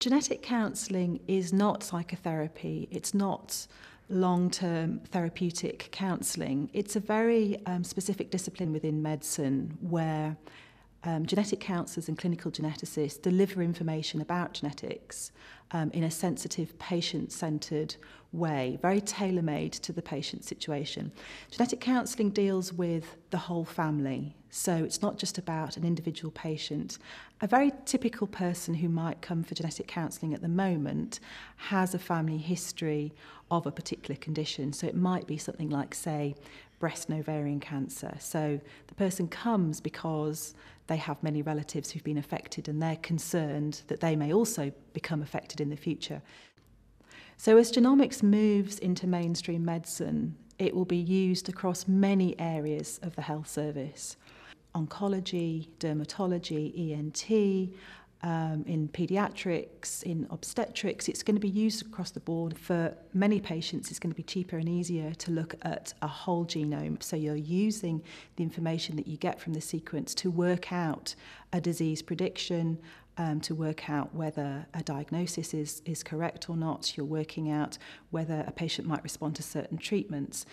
Genetic counselling is not psychotherapy, it's not long term therapeutic counselling. It's a very um, specific discipline within medicine where um, genetic counsellors and clinical geneticists deliver information about genetics um, in a sensitive, patient centred way, very tailor made to the patient situation. Genetic counselling deals with the whole family, so it's not just about an individual patient. A very typical person who might come for genetic counselling at the moment has a family history of a particular condition, so it might be something like, say, breast and ovarian cancer. So the person comes because they have many relatives who've been affected and they're concerned that they may also become affected in the future. So as genomics moves into mainstream medicine, it will be used across many areas of the health service. Oncology, dermatology, ENT, um, in paediatrics, in obstetrics. It's going to be used across the board. For many patients, it's going to be cheaper and easier to look at a whole genome. So you're using the information that you get from the sequence to work out a disease prediction, um, to work out whether a diagnosis is, is correct or not. You're working out whether a patient might respond to certain treatments.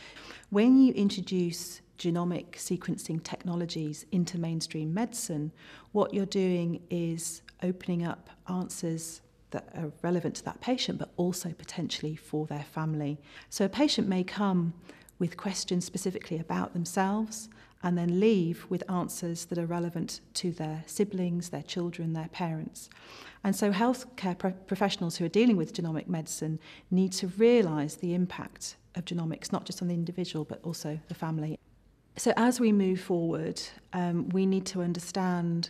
When you introduce genomic sequencing technologies into mainstream medicine, what you're doing is opening up answers that are relevant to that patient, but also potentially for their family. So a patient may come with questions specifically about themselves and then leave with answers that are relevant to their siblings, their children, their parents. And so healthcare pro- professionals who are dealing with genomic medicine need to realise the impact of genomics, not just on the individual, but also the family. So as we move forward, um, we need to understand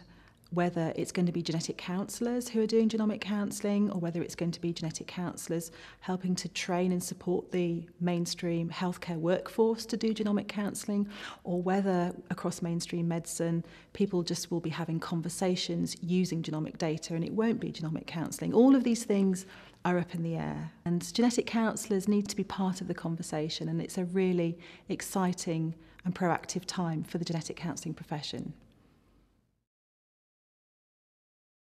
whether it's going to be genetic counsellors who are doing genomic counselling or whether it's going to be genetic counsellors helping to train and support the mainstream healthcare workforce to do genomic counselling or whether across mainstream medicine people just will be having conversations using genomic data and it won't be genomic counselling. All of these things are up in the air and genetic counsellors need to be part of the conversation and it's a really exciting and proactive time for the genetic counselling profession.